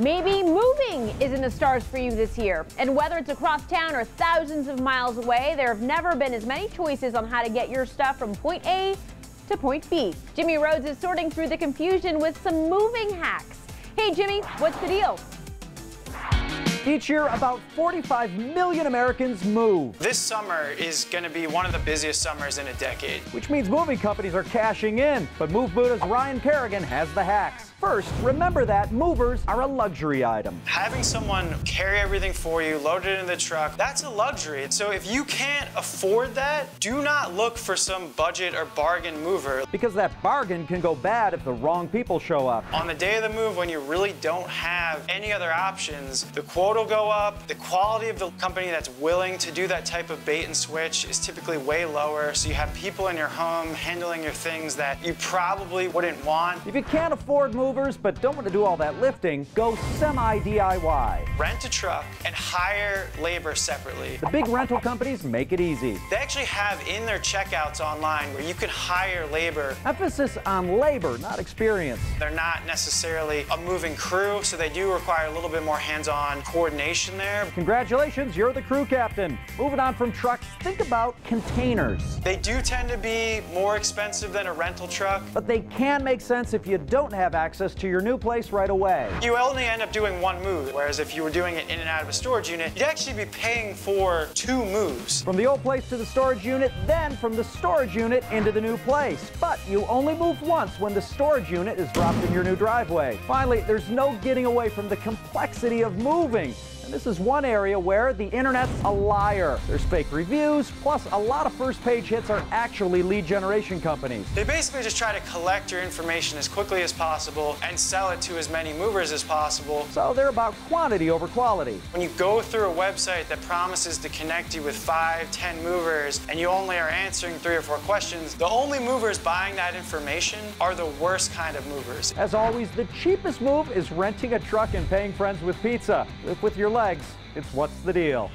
Maybe moving is in the stars for you this year. And whether it's across town or thousands of miles away, there have never been as many choices on how to get your stuff from point A to point B. Jimmy Rhoades is sorting through the confusion with some moving hacks. Hey, Jimmy, what's the deal? Each year, about 45 million Americans move. This summer is going to be one of the busiest summers in a decade. Which means moving companies are cashing in. But moveBuddha's Ryan Carrigan has the hacks. First, remember that movers are a luxury item. Having someone carry everything for you, load it in the truck, that's a luxury. So if you can't afford that, do not look for some budget or bargain mover. Because that bargain can go bad if the wrong people show up. On the day of the move, when you really don't have any other options, the quote will go up. The quality of the company that's willing to do that type of bait and switch is typically way lower. So you have people in your home handling your things that you probably wouldn't want. If you can't afford moving, movers but don't want to do all that lifting, go semi-DIY. Rent a truck and hire labor separately. The big rental companies make it easy. They actually have in their checkouts online where you can hire labor. Emphasis on labor, not experience. They're not necessarily a moving crew, so they do require a little bit more hands-on coordination there. Congratulations, you're the crew captain. Moving on from trucks, think about containers. They do tend to be more expensive than a rental truck. But they can make sense if you don't have access access to your new place right away. You only end up doing one move, whereas if you were doing it in and out of a storage unit, you'd actually be paying for two moves. From the old place to the storage unit, then from the storage unit into the new place. But you only move once when the storage unit is dropped in your new driveway. Finally, there's no getting away from the complexity of moving. This is one area where the internet's a liar. There's fake reviews, plus a lot of first page hits are actually lead generation companies. They basically just try to collect your information as quickly as possible and sell it to as many movers as possible. So they're about quantity over quality. When you go through a website that promises to connect you with five, ten movers, and you only are answering three or four questions, the only movers buying that information are the worst kind of movers. As always, the cheapest move is renting a truck and paying friends with pizza. With your legs, it's What's the Deal?